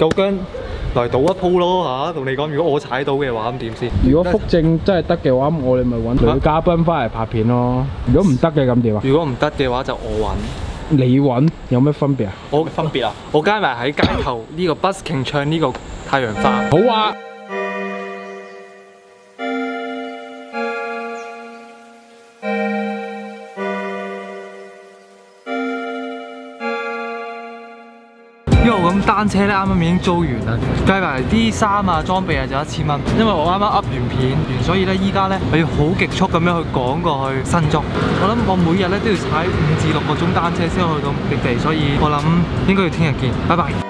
夠姜嚟賭一鋪咯嚇，同你講，如果我踩到嘅話，咁點先？如果福正真係得嘅話，咁我哋咪揾女嘉賓翻嚟拍片咯。如果唔得嘅咁點啊？如果唔得嘅話，就我揾。你揾有咩分別啊？我分別啊！我加埋喺街頭呢個 busking 唱呢個太陽花。好啊！咁單車咧，啱啱已經租完啦，計埋啲衫啊、裝備啊就一千蚊。因為我啱啱 up 完片，所以咧依家咧我要好極速咁樣去趕過去新竹。我諗我每日咧都要踩五至六個鐘單車先去到目的地，所以我諗應該要聽日見，拜拜。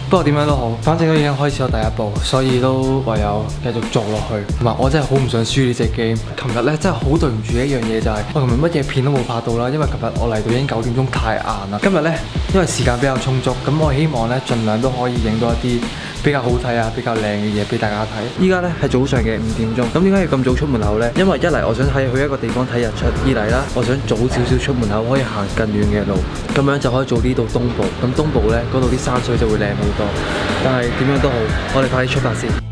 不過點樣都好，反正都已經開始咗第一步，所以都唯有繼續做落去。同埋我真係好唔想輸呢只 game。琴日咧真係好對唔住一樣嘢就係、我琴日乜嘢片都冇拍到啦，因為琴日我嚟到已經九點鐘太晏啦。今日咧因為時間比較充足，咁我希望咧盡量都可以影到一啲比較好睇啊、比較靚嘅嘢俾大家睇。依家咧係早上嘅五點鐘，咁點解要咁早出門口呢？因為一嚟我想睇去一個地方睇日出，二嚟啦我想早少少出門口可以行更遠嘅路，咁樣就可以做呢度東部。咁東部咧，嗰度啲山水就會靚好多。但係點樣都好，我哋快啲出發先。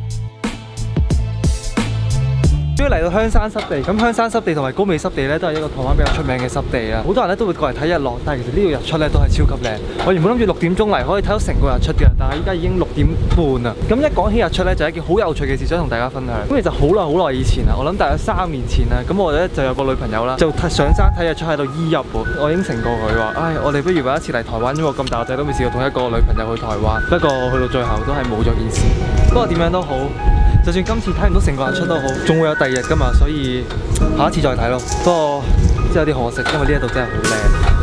終於嚟到香山濕地，咁香山濕地同埋高美濕地咧，都係一個台灣比較出名嘅濕地啦。好多人咧都會過嚟睇日落，但係其實呢度日出咧都係超級靚。我原本諗住六點鐘嚟可以睇到成個日出嘅，但係依家已經六點半啦。咁一講起日出咧，就係一件好有趣嘅事，想同大家分享。咁其實好耐好耐以前啦，我諗大約三年前啦，咁我咧就有個女朋友啦，就上山睇日出喺度醫入喎。我應承過佢話，唉，我哋不如揾一次嚟台灣，因為我咁大個仔都未試過同一個女朋友去台灣。不過去到最後都係冇咗件事。不過點樣都好。就算今次睇唔到成個日出都好，仲會有第二日噶嘛，所以下一次再睇咯。不過真係有啲可惜，因為呢一度真係好靚。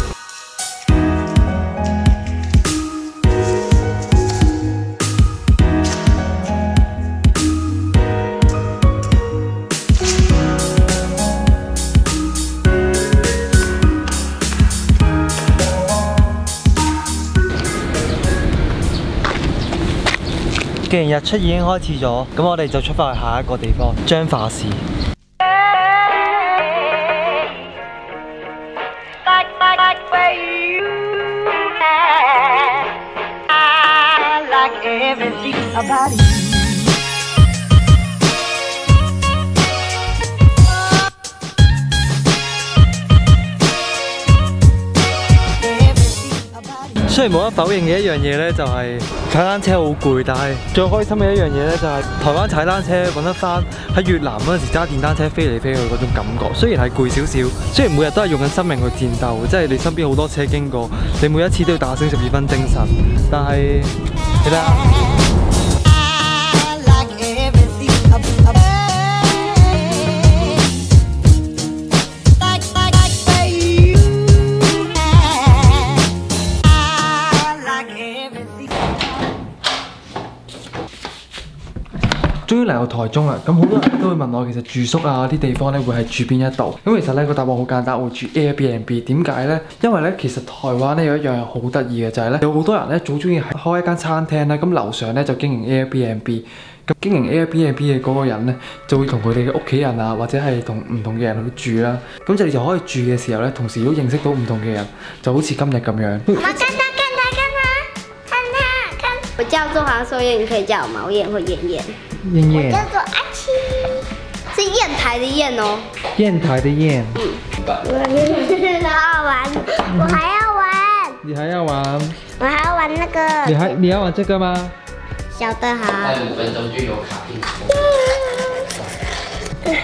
既然日出已經開始咗，咁我哋就出發去下一個地方彰化市。雖然冇得否認嘅一樣嘢呢，就係踩單車好攰，但係最開心嘅一樣嘢呢，就係台灣踩單車揾得翻喺越南嗰陣時揸電單車飛嚟飛去嗰種感覺。雖然係攰少少，雖然每日都係用緊生命去戰鬥，即係你身邊好多車經過，你每一次都要打醒十二分精神，但係你睇下。終於嚟到台中啦，咁好多人都會問我，其實住宿啊啲地方咧會係住邊一度？咁其實咧個答案好簡單，會住 Airbnb。點解呢？因為咧其實台灣咧有一樣好得意嘅就係咧，有好多人咧好中意開一間餐廳啦，咁樓上咧就經營 Airbnb。咁經營 Airbnb 嘅嗰個人咧，就會同佢哋嘅屋企人啊，或者係同唔同嘅人去住啦。咁就你就可以住嘅時候咧，同時都認識到唔同嘅人，就好似今日咁樣。我，叫做黃秀燕，你可以叫我毛燕或燕燕。燕燕叫做阿七，是砚台的砚哦。砚台的硯，好好玩，我还要玩，你还要玩？我还要玩那你個還你要玩这个吗？小的好。五分钟就有卡片。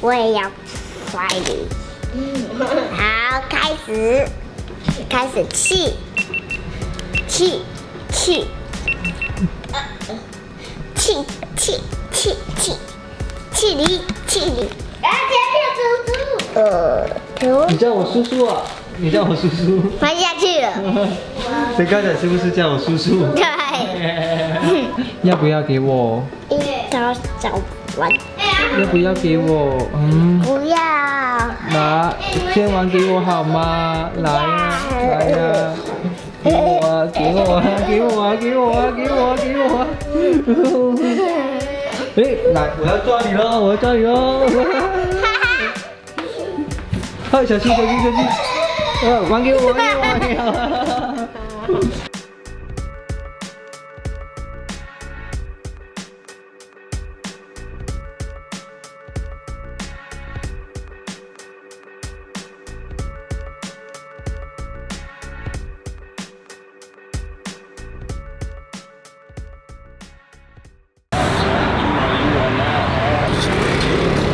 我也要摔你。好，开始，开始氣，氣，氣。气气气气气离气离。啊，前面叔叔。呃，头你叫我叔叔啊？你叫我叔叔？滑下去了。你刚才是不是叫我叔叔？对。要不要给我？找找玩。要不要给我？嗯，不要。拿先玩给我好吗？来呀，来呀，给我啊，给我啊，给我啊，给我啊，给我啊，给我啊！哎，来，我要抓你喽，我要抓你喽！嗨，小心，小心，小心！呃，还给我，还给我，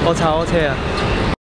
我！我炒車啊！